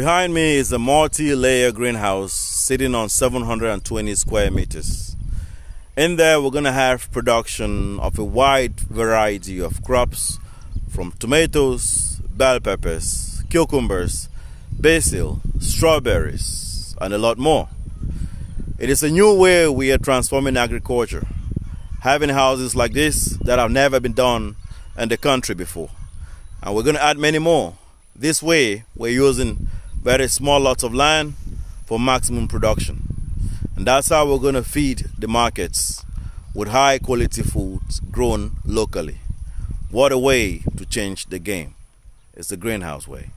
Behind me is a multi-layer greenhouse sitting on 720 square meters. In there we're going to have production of a wide variety of crops from tomatoes, bell peppers, cucumbers, basil, strawberries, and a lot more. It is a new way we are transforming agriculture, having houses like this that have never been done in the country before. And we're going to add many more. This way, we're using very small lots of land for maximum production. And that's how we're going to feed the markets with high quality foods grown locally. What a way to change the game. It's the greenhouse way.